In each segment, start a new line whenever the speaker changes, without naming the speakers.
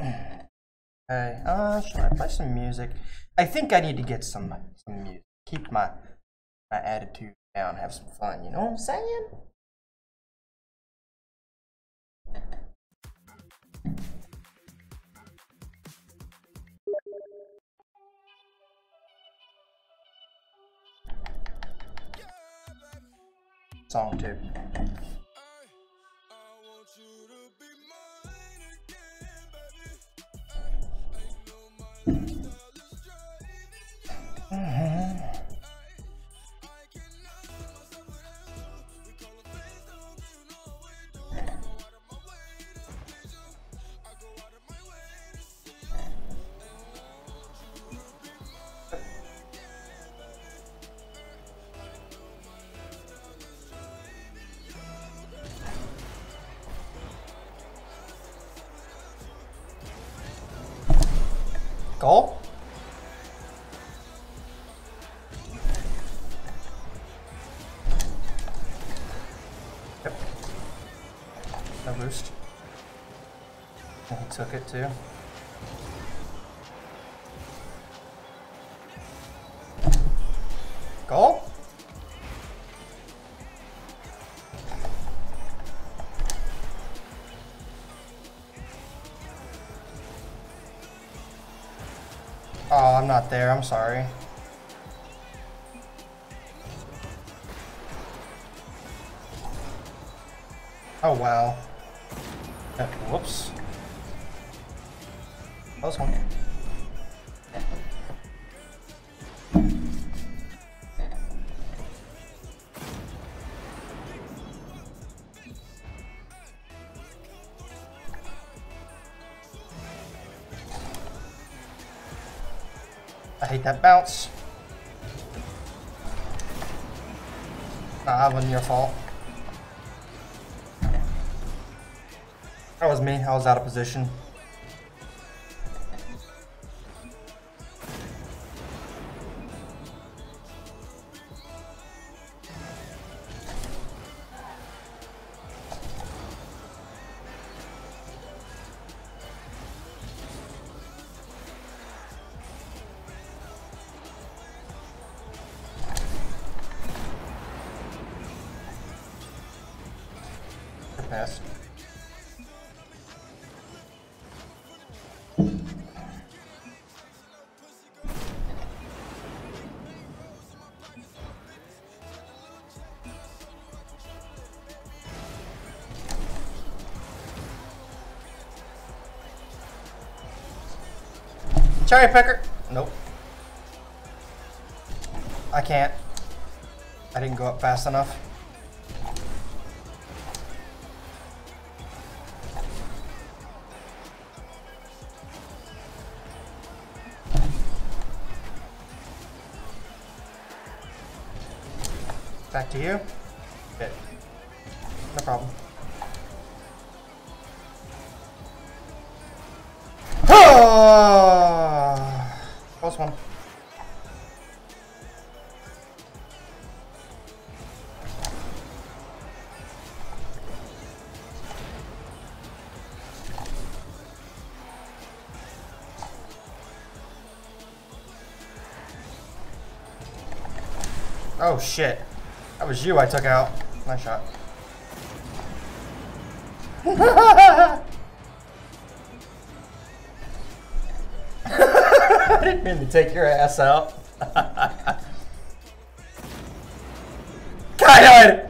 Okay, uh, should I play some music? I think I need to get some some music. Keep my my attitude down, have some fun. You know what I'm saying? Song two. No boost. And he took it too. Goal? Oh, I'm not there. I'm sorry. Oh, wow. Uh, whoops. Close one. I hate that bounce. Nah, that wasn't your fault. That was me. I was out of position. Pass. Cherry Pecker. Nope. I can't. I didn't go up fast enough. Back to you. Oh shit. That was you I took out. Nice shot. I didn't mean to take your ass out. God!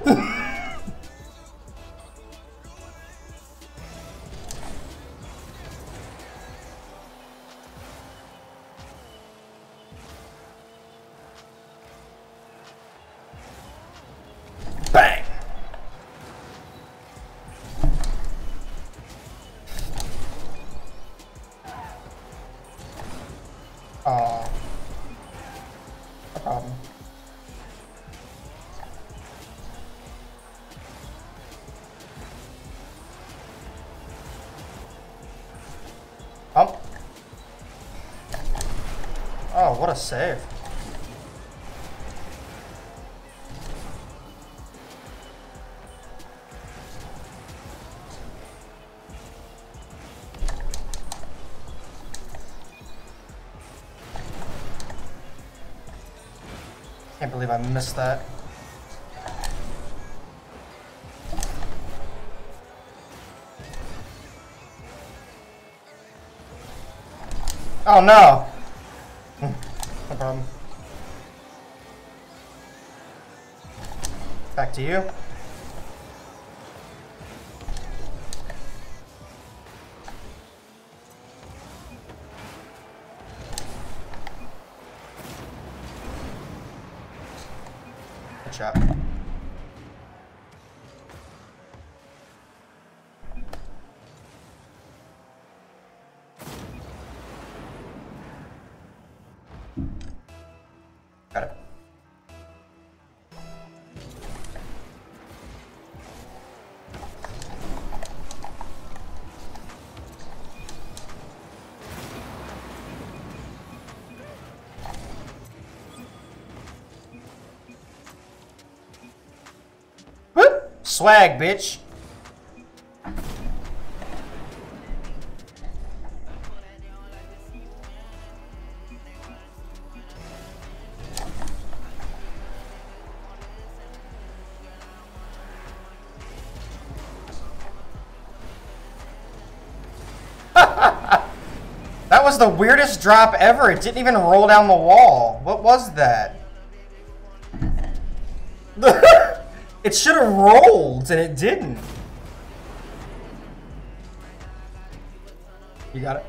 Oh, what a save.
Can't believe I missed that. Oh no! Back to you. Good shot. Swag, bitch. That was the weirdest drop ever. It didn't even roll down the wall. What was that? It should have rolled and it didn't. You got it?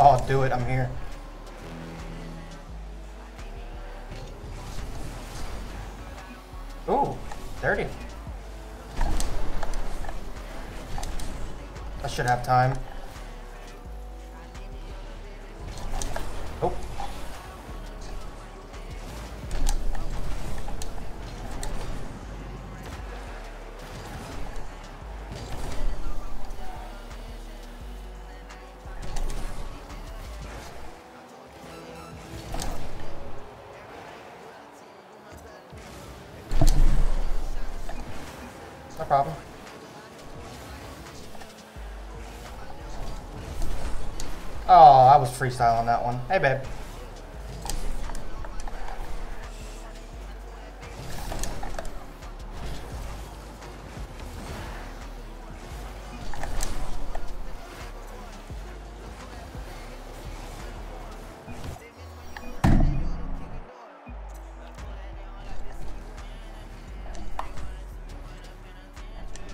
Oh, do it. I'm here. Ooh, dirty. I should have time. Oh, on that one. Hey, babe.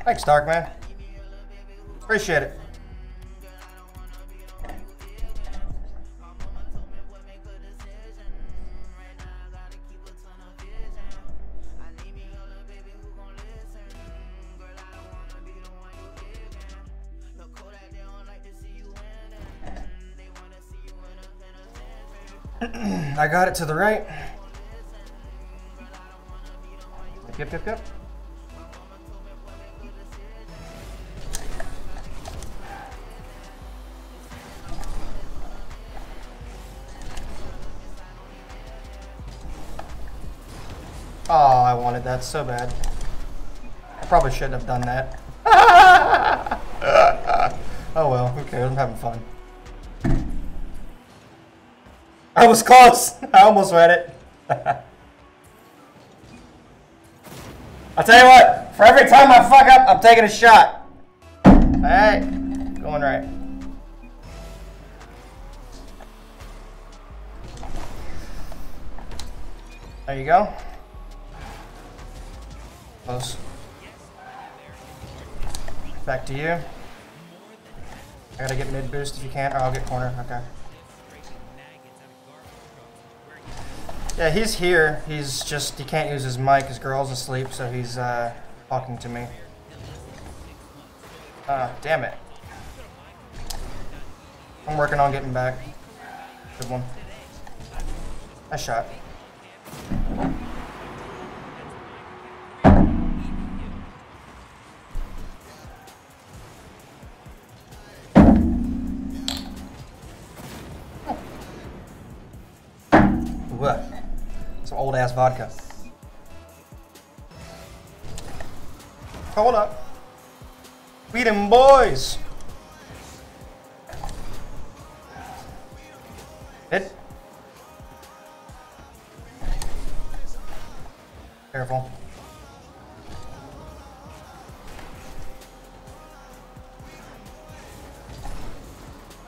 Thanks, Dark Man. Appreciate it. I got it to the right. Yep, yep, yep. Oh, I wanted that so bad. I probably shouldn't have done that. oh well, who cares? I'm having fun. I was close. I almost read it. I'll tell you what, for every time I fuck up, I'm taking a shot. Alright, going right. There you go. Close. Back to you. I gotta get mid boost if you can, or oh, I'll get corner. Okay. Yeah, he's here. He's just, he can't use his mic. His girl's asleep, so he's uh,
talking to me. Ah, damn it. I'm working on getting back. Good one. Nice shot. Ass vodka. Hold up. Beat him, boys. Hit. Careful.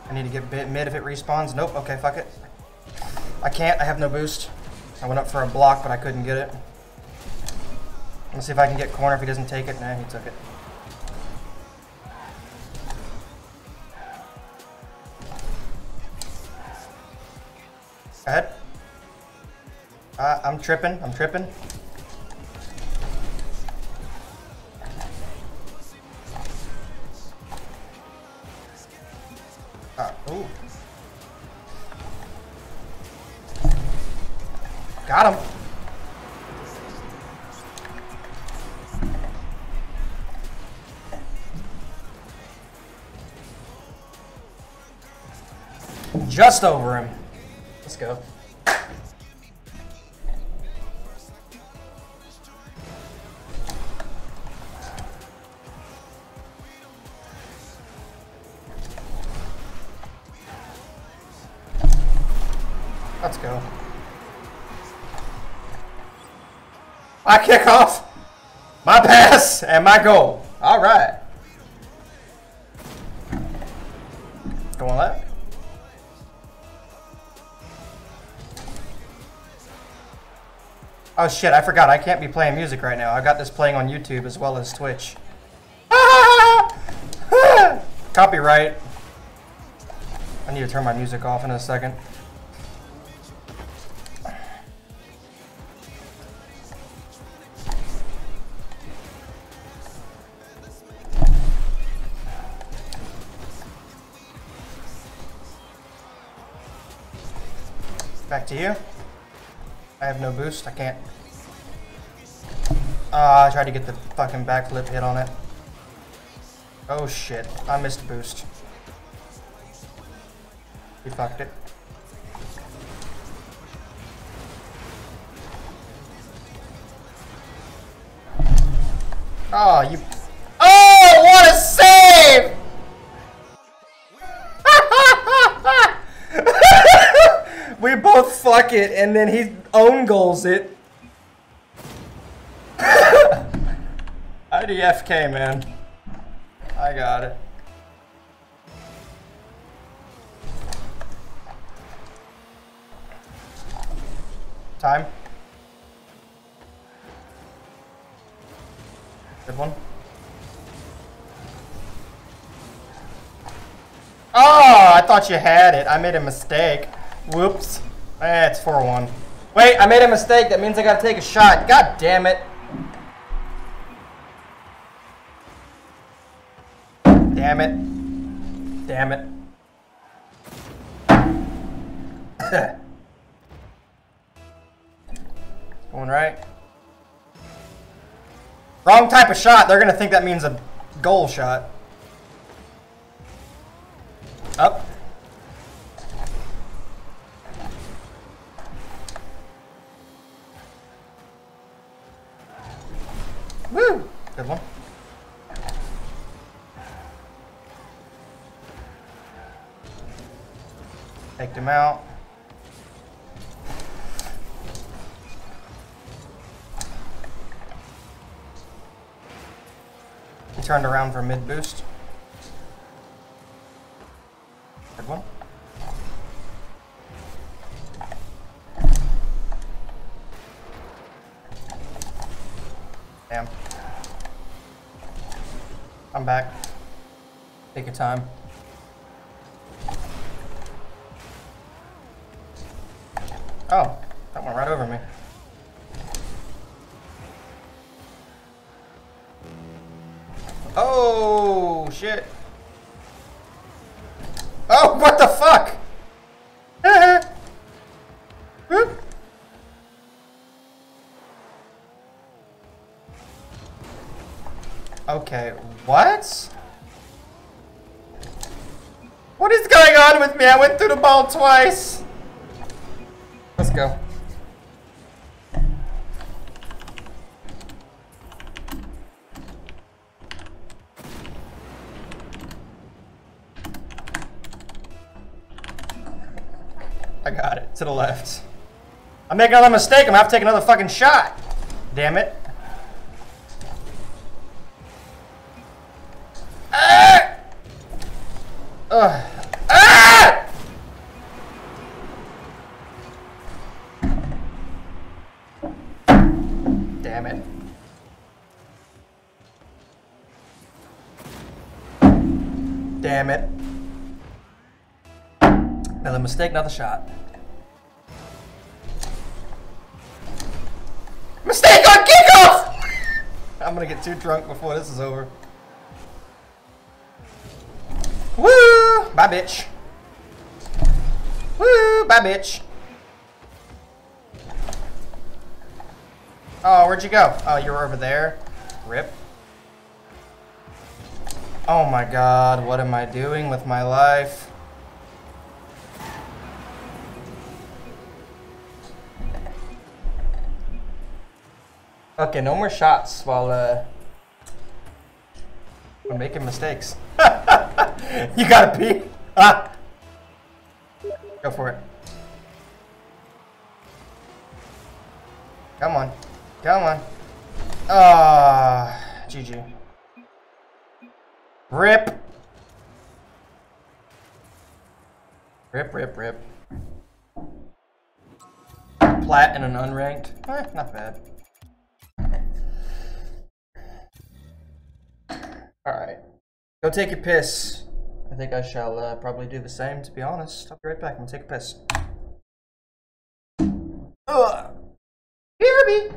I need to get bit mid if it respawns. Nope. Okay, fuck it. I can't. I have no boost. I went up for a block, but I couldn't get it. Let's see if I can get corner if he doesn't take it. Nah, he took it. Ahead. Uh, I'm tripping. I'm tripping. Just over him. Let's go. Let's go. My kickoff, my pass, and my goal. All right. Going left. Oh shit, I forgot. I can't be playing music right now. I got this playing on YouTube as well as Twitch. Copyright. I need to turn my music off in a second. Back to you. I have no boost. I can't. Ah, I tried to get the fucking backflip hit on it. Oh shit. I missed boost. We fucked it. Oh, you. Oh, what a save! we both fuck it, and then he own goals it. IDFK, man. I got it. Time. Good one. Oh, I thought you had it. I made a mistake. Whoops. Eh, it's 4-1. I made a mistake. That means I gotta take a shot. God damn it. Damn it. Damn it. Going right. Wrong type of shot. They're gonna think that means a goal shot. Turned around for mid boost. Good one. Damn. I'm back. Take your time. Oh, that went right over me. Oh, shit. Oh, what the fuck? Okay, what? What is going on with me? I went through the ball twice. Let's go. To the left. I'm making another mistake. I'm gonna have to take another fucking shot. Damn it. Ah! Ugh. Ah! Damn it. Damn it. Another mistake, another shot. Get too drunk before this is over. Woo! Bye, bitch. Woo! Bye, bitch. Oh, where'd you go? Oh, you were over there. Rip. Oh my god, what am I doing with my life? Okay, no more shots while uh, we're making mistakes. you gotta pee. Ah. Go for it. Come on. Come on. Ah, GG. Rip. Rip, rip, rip. Plat and an unranked. Eh, not bad. Alright. Go take your piss. I think I shall uh, probably do the same, to be honest. I'll be right back. Gonna take a piss. Ugh. BRB!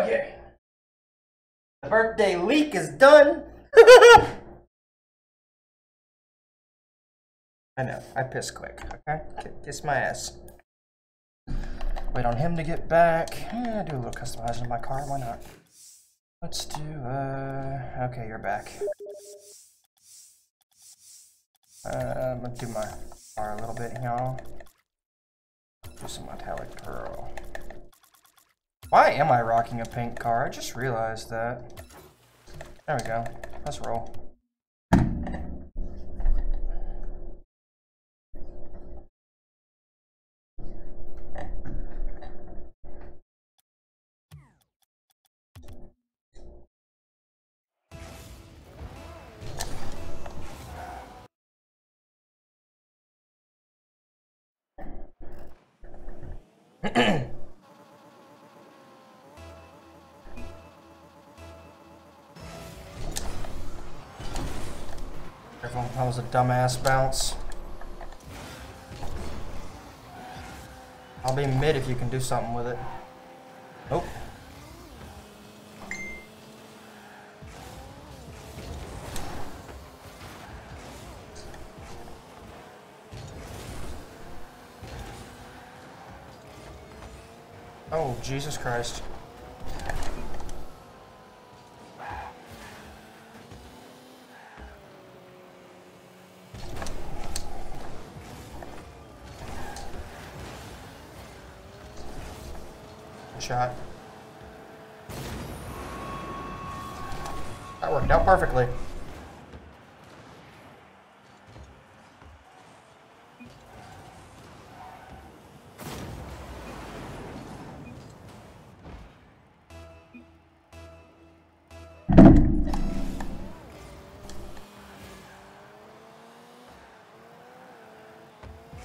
Okay. The birthday leak is done. I know. I piss quick. Okay. Kiss my ass. Wait on him to get back. Eh, do a little customizing of my car. Why not? Let's do. Uh. Okay, you're back. Uh, I'm gonna do my car a little bit, y'all. Do some metallic pearl. Why am I rocking a pink car? I just realized that. There we go. Let's roll. Dumbass bounce. I'll be mid if you can do something with it. Nope. Oh, Jesus Christ. shot. That worked out perfectly.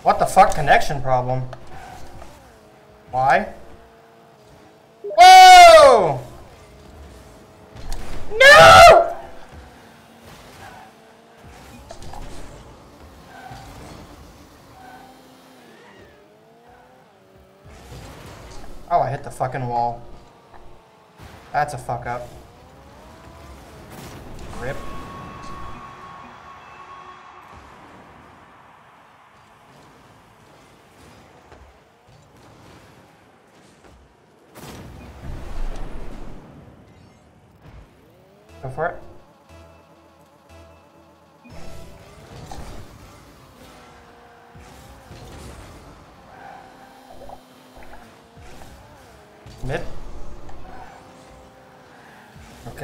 What the fuck connection problem? Why? Fucking wall. That's a fuck up.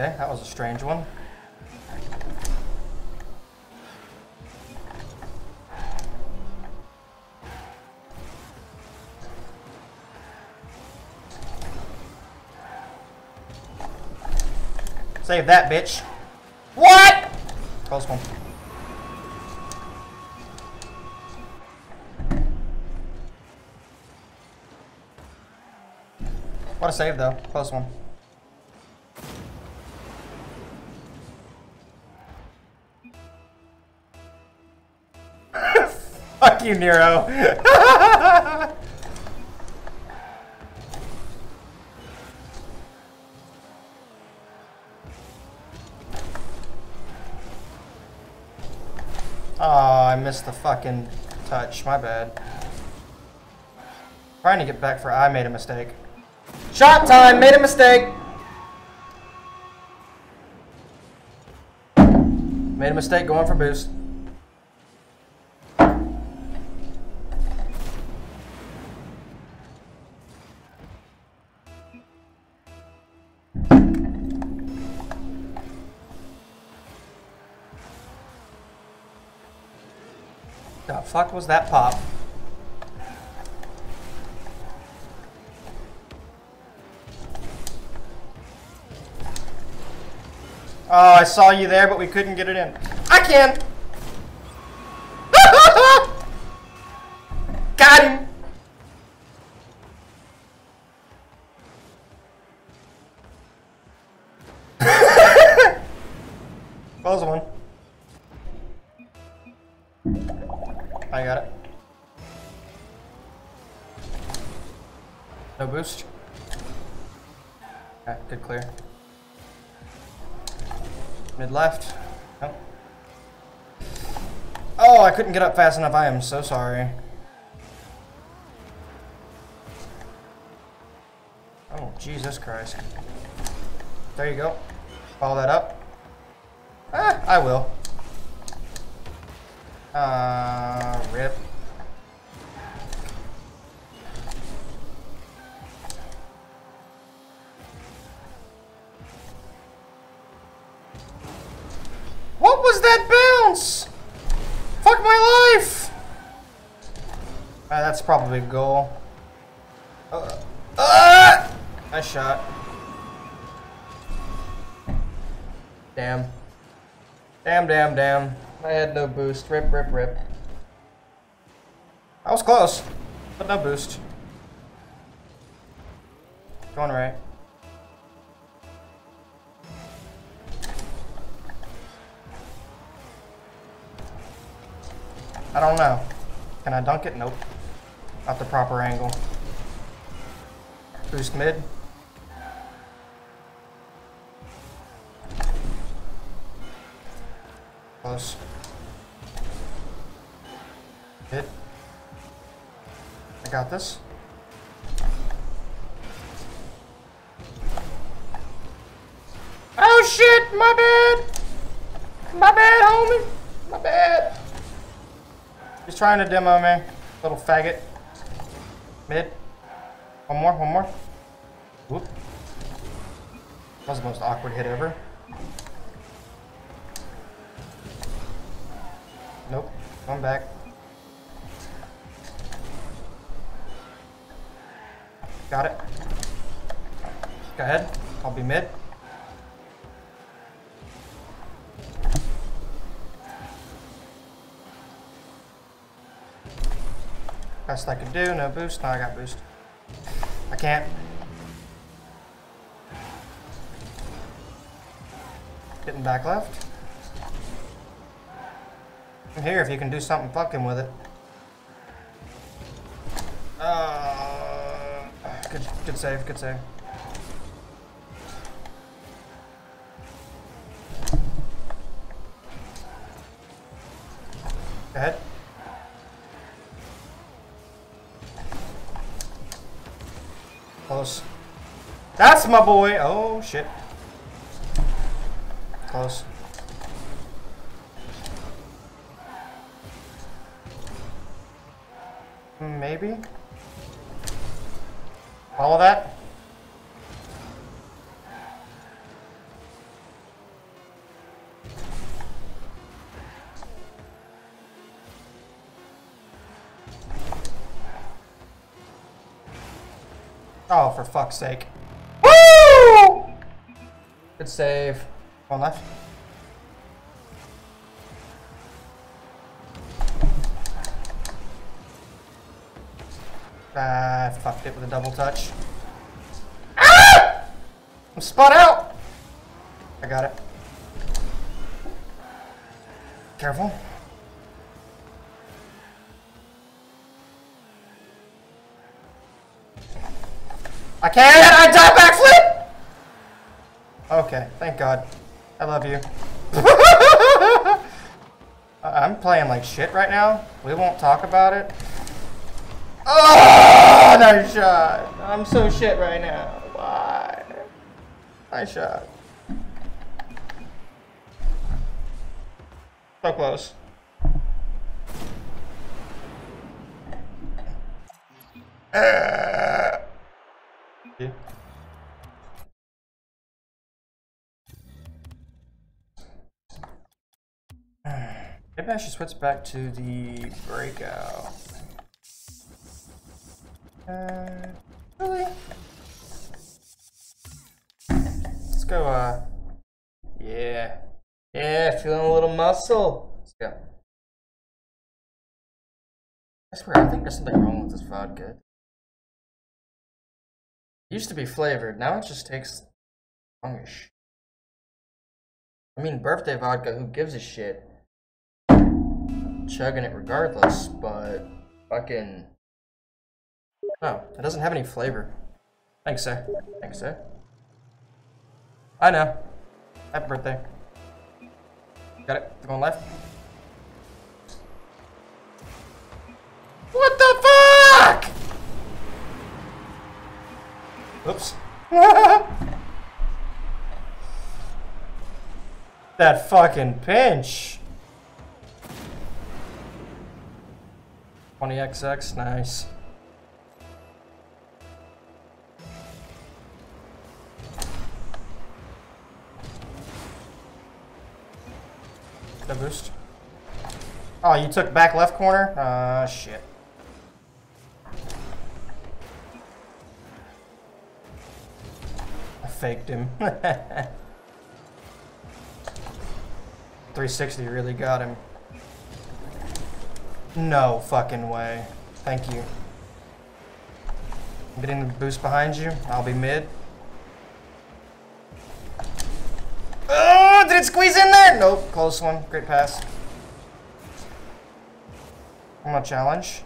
Okay, that was a strange one. Save that, bitch. What? Close one. What a save, though. Close one. You, Nero. Oh, I missed the fucking touch. My bad. Trying to get back for I made a mistake. Shot time! Made a mistake! Made a mistake going for boost. Fuck was that pop? Oh, I saw you there, but we couldn't get it in. I can! Got him! Couldn't get up fast enough. I am so sorry. Oh, Jesus Christ. There you go. Follow that up. Ah, I will. A goal. Uh, uh, nice shot. Damn. Damn, damn, damn. I had no boost. Rip, rip, rip. I was close, but no boost. Going right. I don't know. Can I dunk it? Nope. Not the proper angle. Boost mid. Close. Hit. I got this. Oh shit, my bad. My bad, homie. My bad. He's trying to demo me. Little faggot. Mid. One more, one more. Whoop. That was the most awkward hit ever. Nope. Come back. Got it. Go ahead. I'll be mid. Best I can do, no boost. No, I got boost. I can't. Getting back left. I'm here if you can do something fucking with it. Uh, good, good save, good save. Close. That's my boy. Oh, shit. Close. Hmm, maybe. Follow that. Oh, for fuck's sake. Woo! Good save. One left. Ah, I fucked it with a double touch. Ah! I'm spun out! I got it. Careful. Can't! I die backflip! Okay, thank God. I love you. I'm playing like shit right now. We won't talk about it. Oh, nice shot. I'm so shit right now. Why? Nice shot. So close. Maybe I should switch back to the breakout. Uh, really? Let's go, uh, yeah. Yeah, feeling a little muscle. Let's go. I swear, I think there's something wrong with this vodka. It used to be flavored, now it just tastes longish. I mean, birthday vodka, who gives a shit? Chugging it regardless, but fucking Oh, it doesn't have any flavor. Thanks, sir. Thanks, sir. I know. Happy birthday. Got it. Going left. What the fuck? Oops. that fucking pinch. 20XX, nice. The boost. Oh, you took back left corner? Uh, shit. I faked him. 360 really got him. No fucking way. Thank you. I'm getting the boost behind you. I'll be mid. Oh, did it squeeze in there? Nope, close one. Great pass. I'm gonna challenge.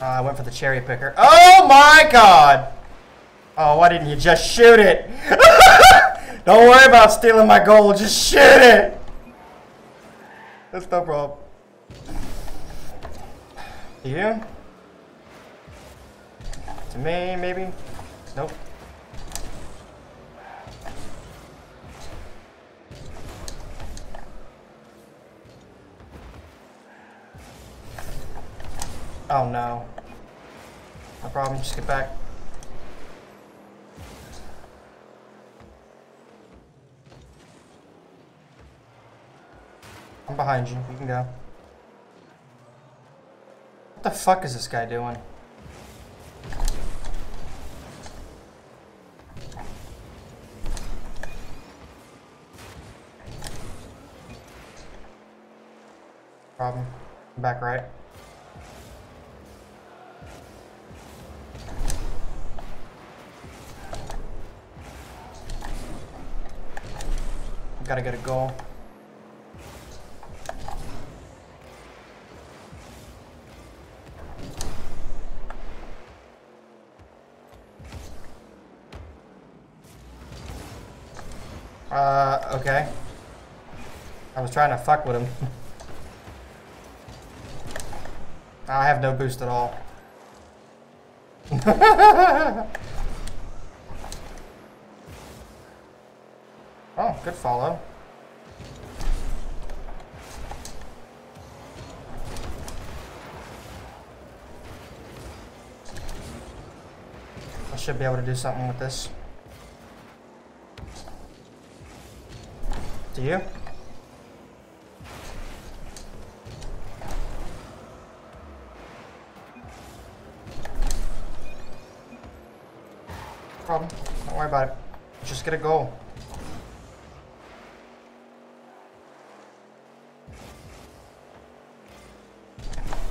Uh, I went for the cherry picker. Oh my god! Oh, why didn't you just shoot it? Don't worry about stealing my gold, just shoot it! That's no problem. You? To me, maybe? Nope. Oh no. No problem, just get back. I'm behind you, you can go. What the fuck is this guy doing? Problem. Back right. Gotta get a goal. Okay. I was trying to fuck with him. I have no boost at all. oh, good follow. I should be able to do something with this. Do you? Problem. Don't worry about it. Just get a goal.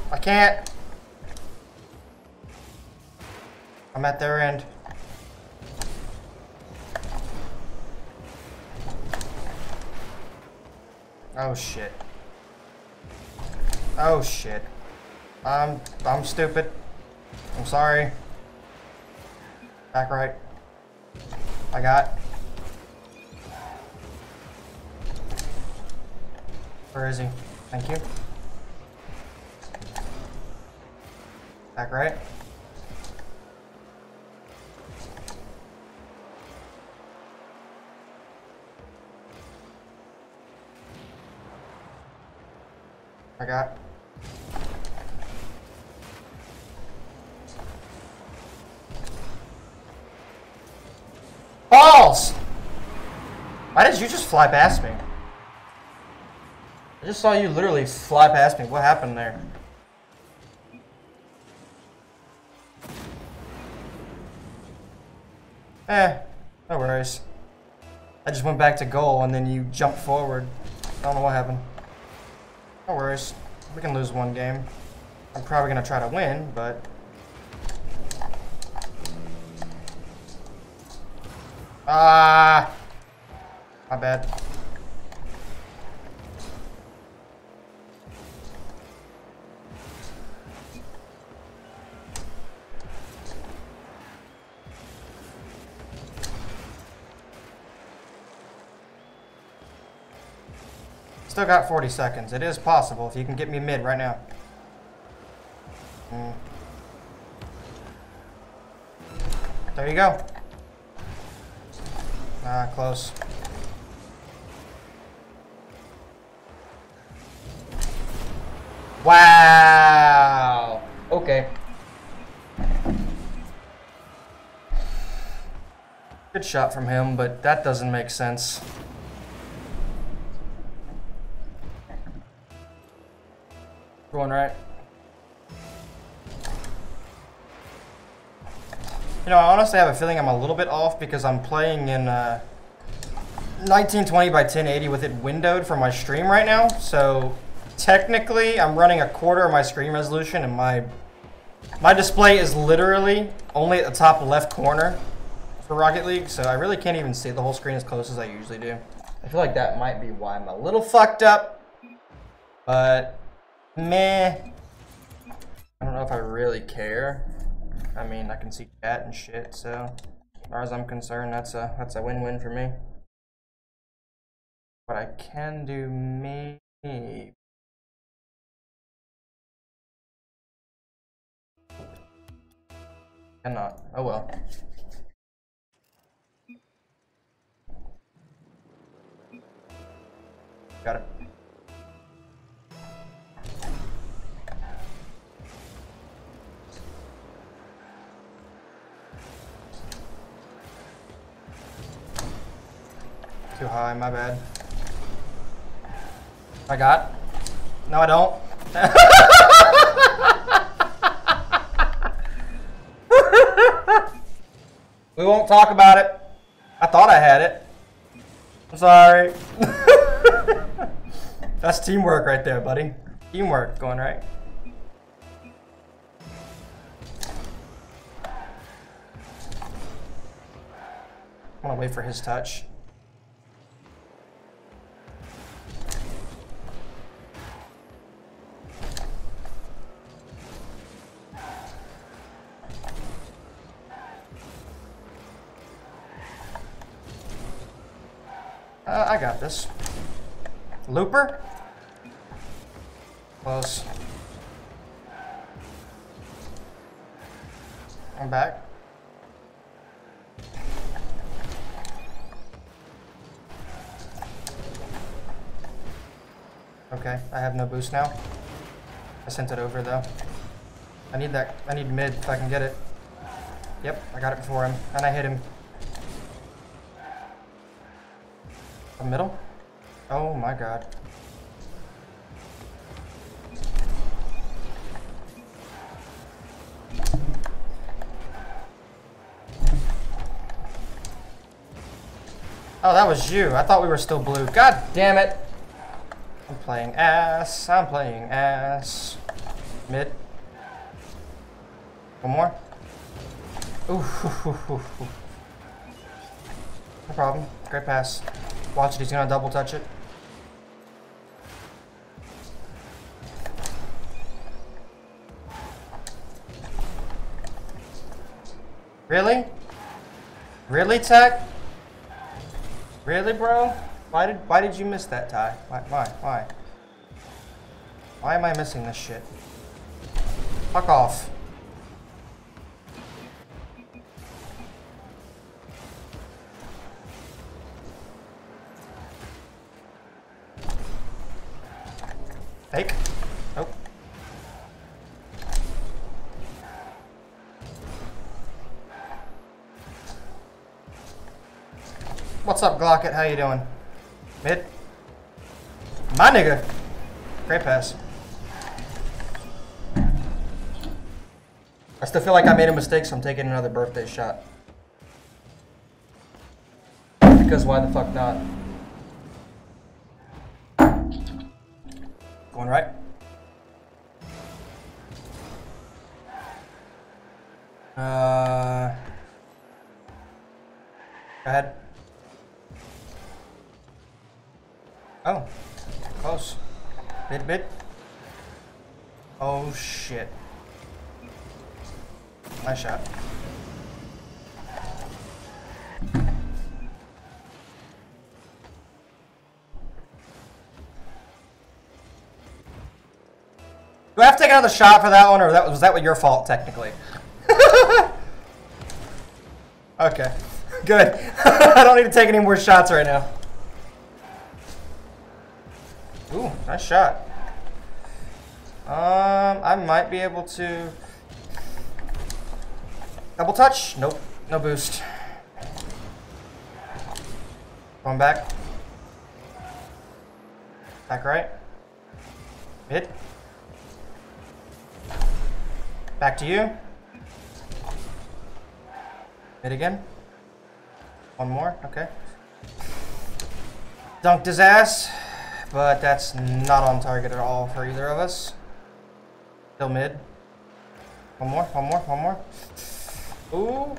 I can't. I'm at their end. Oh shit. Oh shit. I'm I'm stupid. I'm sorry. Back right. I got. Where is he? Thank you. Back right. I got. Balls! Why did you just fly past me? I just saw you literally fly past me. What happened there? Eh, no worries. I just went back to goal and then you jumped forward. I don't know what happened. No worries. We can lose one game. I'm probably going to try to win, but... Ah! My bad. Still got 40 seconds. It is possible if you can get me mid right now. Mm. There you go. Ah, close. Wow. Okay. Good shot from him, but that doesn't make sense. You know, I honestly have a feeling I'm a little bit off because I'm playing in uh, 1920 by 1080 with it windowed for my stream right now. So technically, I'm running a quarter of my screen resolution, and my my display is literally only at the top left corner for Rocket League. So I really can't even see the whole screen as close as I usually do. I feel like that might be why I'm a little fucked up, but meh. I don't know if I really care. I mean, I can see chat and shit, so as far as I'm concerned, that's a that's a win-win for me. But I can do maybe. Cannot. Oh well. Got it. Too high, my bad. I got. No, I don't. we won't talk about it. I thought I had it. I'm sorry. That's teamwork right there, buddy. Teamwork going right. I'm gonna wait for his touch. I got this. Looper? Close. I'm back. Okay, I have no boost now. I sent it over though. I need that, I need mid if I can get it. Yep, I got it before him, and I hit him. A middle? Oh my god. Oh, that was you. I thought we were still blue. God damn it. I'm playing ass. I'm playing ass. Mid. One more. Ooh. No problem. Great pass. Watch it. He's gonna double touch it. Really? Really, Tech? Really, bro? Why did why did you miss that tie? Why why why? Why am I missing this shit? Fuck off. What's up, Glocket? How you doing? Mid? My nigga. Great pass. I still feel like I made a mistake, so I'm taking another birthday shot. Because why the fuck not? To take another shot for that one, or that was that what your fault technically? okay, good. I don't need to take any more shots right now. Ooh, nice shot. Um, I might be able to... Double touch? Nope. No boost. Going back. Back right. Mid. Back to you. Mid again. One more. Okay. Dunked his ass. But that's not on target at all for either of us. Still mid. One more, one more, one more. Ooh.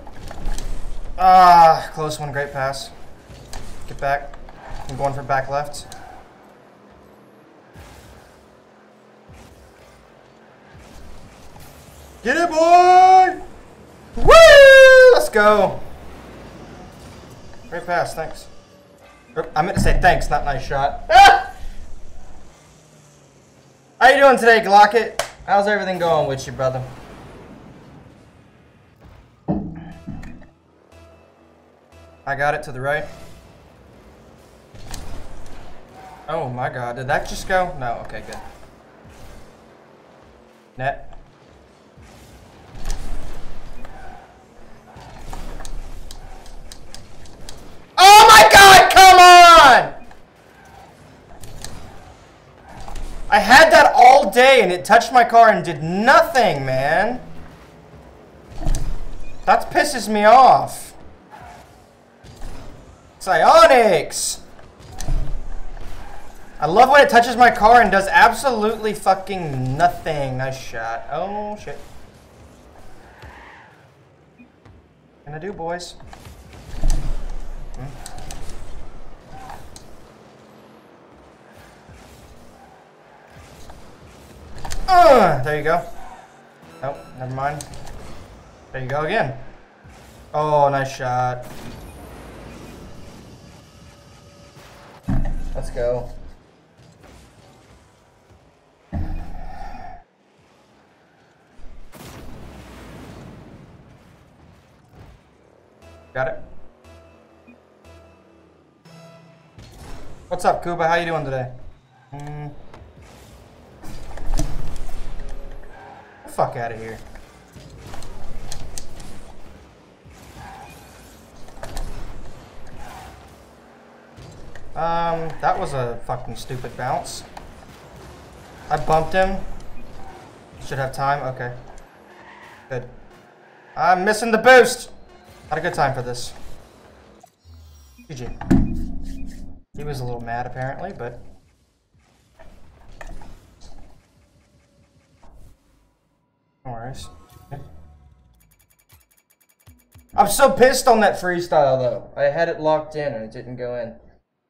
Ah, close one, great pass. Get back. I'm going for back left. Get it, boy! Woo! Let's go. Great pass, thanks. I meant to say thanks, not nice shot. Ah! How you doing today, Glocket? How's everything going with you, brother? I got it to the right. Oh my god, did that just go? No, okay, good. Net. Oh my god, come on! I had that all day and it touched my car and did nothing, man. That pisses me off. Psyonix! I love when it touches my car and does absolutely fucking nothing. Nice shot. Oh, shit. Gonna do, boys. There you go. Oh, never mind. There you go again. Oh, nice shot. Let's go. Got it. What's up, Kuba? How you doing today? Fuck out of here. Um, that was a fucking stupid bounce. I bumped him. Should have time? Okay. Good. I'm missing the boost! Had a good time for this. GG. He was a little mad apparently, but Worries. I'm so pissed on that freestyle though. I had it locked in and it didn't go in.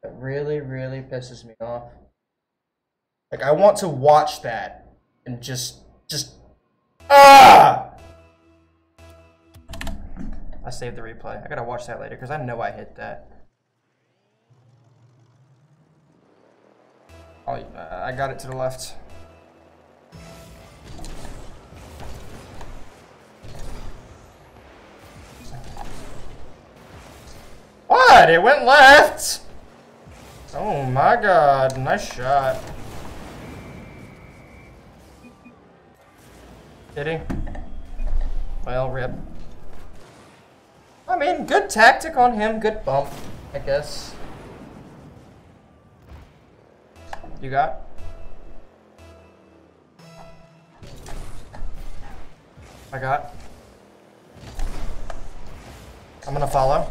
It really, really pisses me off. Like I want to watch that and just, just, ah! I saved the replay. I gotta watch that later because I know I hit that. Oh, I got it to the left. What? It went left! Oh my god, nice shot. Did he? Well, rip. I mean, good tactic on him, good bump, I guess. You got? I got. I'm gonna follow.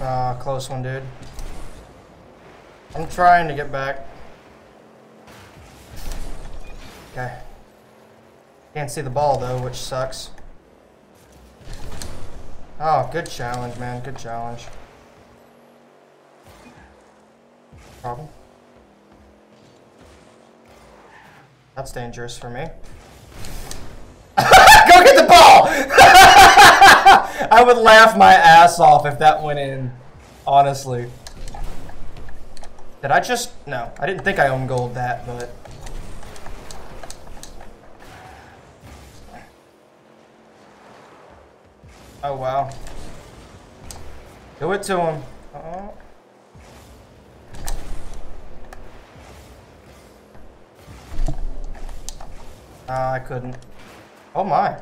Ah, close one, dude. I'm trying to get back. Okay. Can't see the ball, though, which sucks. Oh, good challenge, man. Good challenge. Problem. That's dangerous for me. Go get the ball! I would laugh my ass off if that went in. Honestly. Did I just... No. I didn't think I owned gold that, but... Oh, wow. Do it to him. Oh. Uh, I couldn't. Oh my.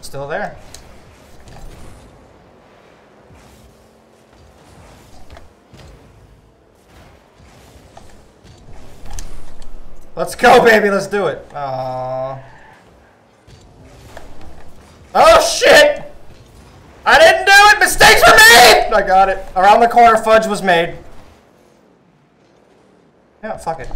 Still there. Let's go, baby. Let's do it. Aww. Oh, shit! I didn't do it! Mistakes were made! I got it. Around the corner, fudge was made. Yeah, fuck it.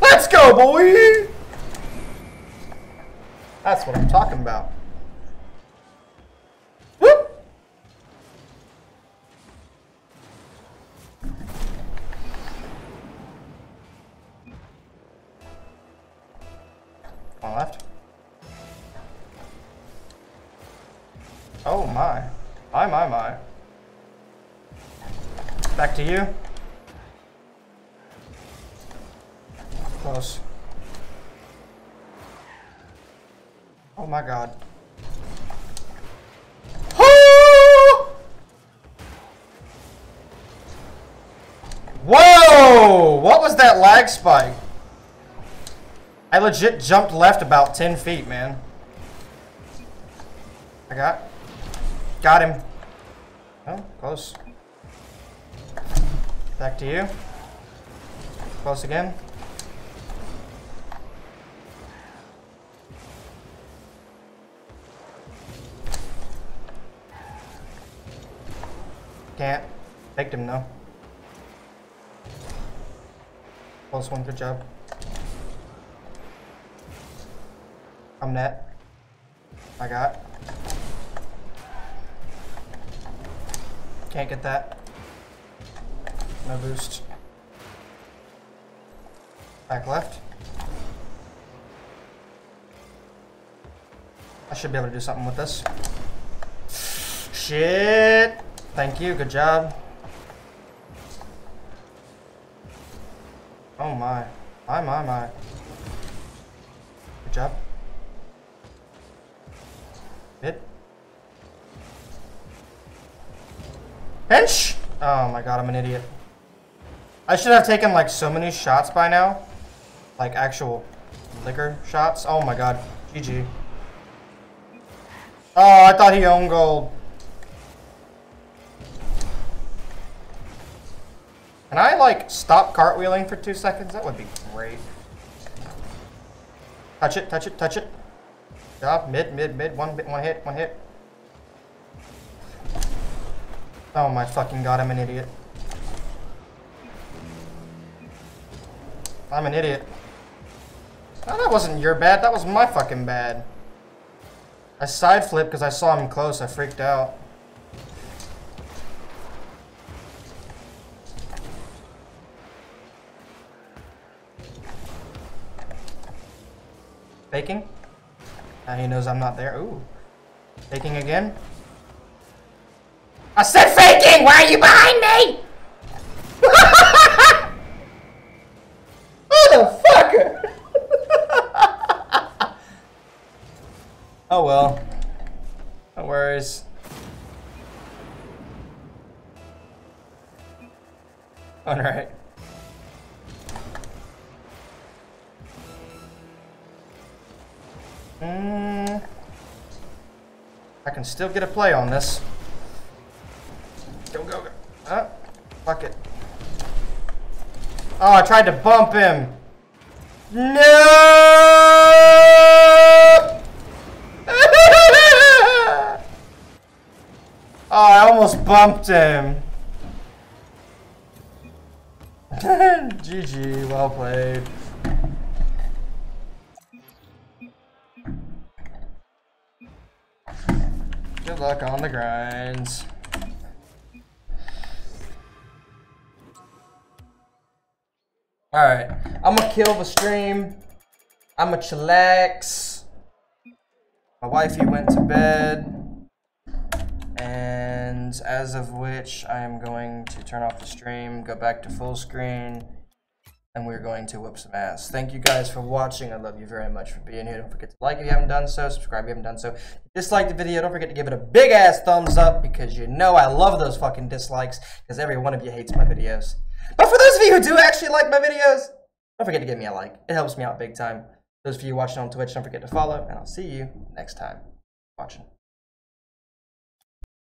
Let's go, boy! That's what I'm talking about. You. Close. Oh my god. Whoa! What was that lag spike? I legit jumped left about 10 feet, man. I got... Got him. Oh, close. Back to you. Close again. Can't. Faked him though. Close one, good job. I'm net. I got. Can't get that. No boost. Back left. I should be able to do something with this. Shit! Thank you, good job. Oh my. My, my, my. Good job. Mid. Bench! Oh my god, I'm an idiot. I should have taken like so many shots by now. Like actual liquor shots. Oh my god. GG. Oh, I thought he owned gold. Can I like stop cartwheeling for two seconds? That would be great. Touch it, touch it, touch it. Job, mid, mid, mid, one, bit, one hit, one hit. Oh my fucking god, I'm an idiot. I'm an idiot. Oh, that wasn't your bad, that was my fucking bad. I side flipped because I saw him close, I freaked out. Faking? Now he knows I'm not there. Ooh. Faking again? I said faking! Why are you behind me? Oh well. No worries. Alright. Mm, I can still get a play on this. Go, go, go. Ah, fuck it. Oh, I tried to bump him. No! oh, I almost bumped him. GG, well played. Good luck on the grinds. Alright, I'm gonna kill the stream. I'm gonna chillax. My wifey went to bed. And as of which, I am going to turn off the stream, go back to full screen, and we're going to whoop some ass. Thank you guys for watching. I love you very much for being here. Don't forget to like if you haven't done so, subscribe if you haven't done so. Dislike the video. Don't forget to give it a big ass thumbs up because you know I love those fucking dislikes because every one of you hates my videos. But for those of you who do actually like my videos, don't forget to give me a like. It helps me out big time. Those of you watching on Twitch, don't forget to follow, and I'll see you next time watching.